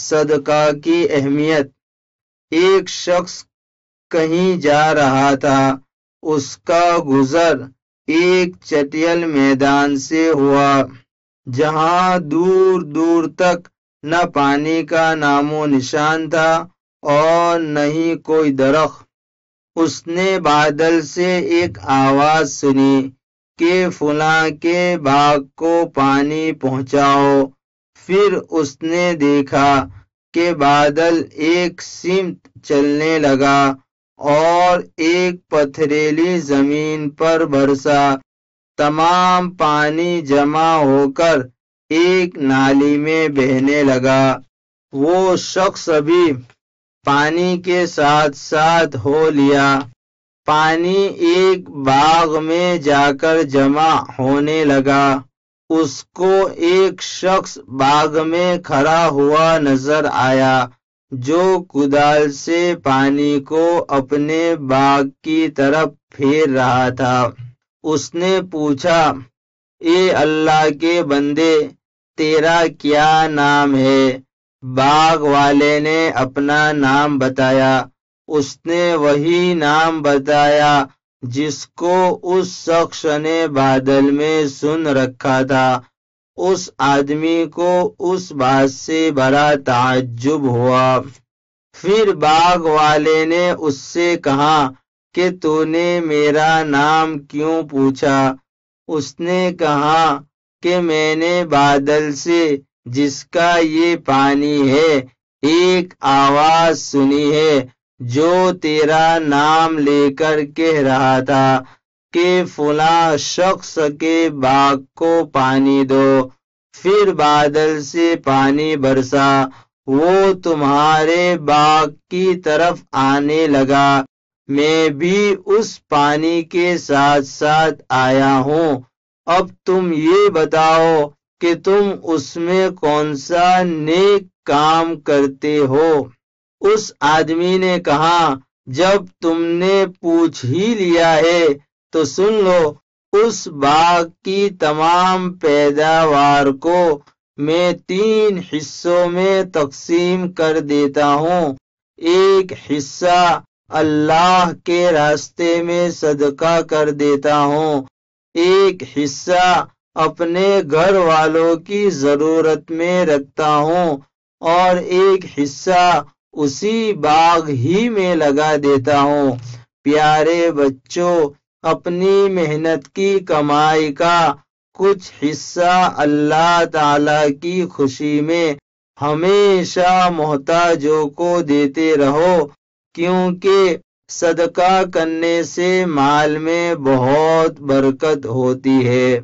صدقہ کی اہمیت۔ ایک شخص کہیں جا رہا تھا، اس کا گزر ایک چٹیل میدان سے ہوا، جہاں دور دور تک نہ پانی کا نام و نشان تھا اور نہ ہی کوئی درخت۔ اس نے بادل سے ایک آواز سنی کہ فلاں کے باغ کو پانی پہنچاؤ۔ پھر اس نے دیکھا کہ بادل ایک سمت چلنے لگا اور ایک پتھریلی زمین پر برسا۔ تمام پانی جمع ہو کر ایک نالی میں بہنے لگا۔ وہ شخص ابھی پانی کے ساتھ ساتھ ہو لیا۔ پانی ایک باغ میں جا کر جمع ہونے لگا۔ اس کو ایک شخص باغ میں کھڑا ہوا نظر آیا، جو کدال سے پانی کو اپنے باغ کی طرف پھیر رہا تھا۔ اس نے پوچھا، اے اللہ کے بندے، تیرا کیا نام ہے؟ باغ والے نے اپنا نام بتایا۔ اس نے وہی نام بتایا جس کو اس شخص نے بادل میں سن رکھا تھا، اس آدمی کو اس بات سے بڑا تعجب ہوا۔ پھر باغ والے نے اس سے کہا کہ تو نے میرا نام کیوں پوچھا؟ اس نے کہا کہ میں نے بادل سے جس کا یہ پانی ہے، ایک آواز سنی ہے۔ جو تیرا نام لے کر کہہ رہا تھا کہ فلاں شخص کے باغ کو پانی دو، پھر بادل سے پانی برسا، وہ تمہارے باغ کی طرف آنے لگا۔ میں بھی اس پانی کے ساتھ ساتھ آیا ہوں۔ اب تم یہ بتاؤ کہ تم اس میں کون سا نیک کام کرتے ہو؟ اس آدمی نے کہا، جب تم نے پوچھ ہی لیا ہے تو سن لو، اس باغ کی تمام پیداوار کو میں تین حصوں میں تقسیم کر دیتا ہوں۔ ایک حصہ اللہ کے راستے میں صدقہ کر دیتا ہوں۔ ایک حصہ اپنے گھر والوں کی ضرورت میں رکھتا ہوں۔ اور ایک حصہ اسی باغ ہی میں لگا دیتا ہوں۔ پیارے بچوں، اپنی محنت کی کمائی کا کچھ حصہ اللہ تعالی کی خوشی میں ہمیشہ محتاجوں کو دیتے رہو، کیونکہ صدقہ کرنے سے مال میں بہت برکت ہوتی ہے۔